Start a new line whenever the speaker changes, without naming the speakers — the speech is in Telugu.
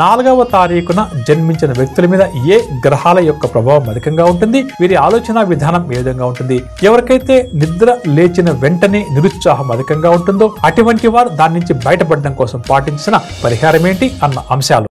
నాలుగవ తారీఖున జన్మించిన వ్యక్తుల మీద ఏ గ్రహాల యొక్క ప్రభావం అధికంగా ఉంటుంది? వీరి ఆలోచన విధానం ఏ విధంగా ఉంటుంది? ఎవరికైతే నిద్ర లేచిన వెంటనే నిరుత్సాహం అధికంగా ఉంటుందో అటువంటి వారు దాని నుంచి బయటపడడం కోసం పాటించిన పరిహారం ఏంటి? అన్న అంశాలు.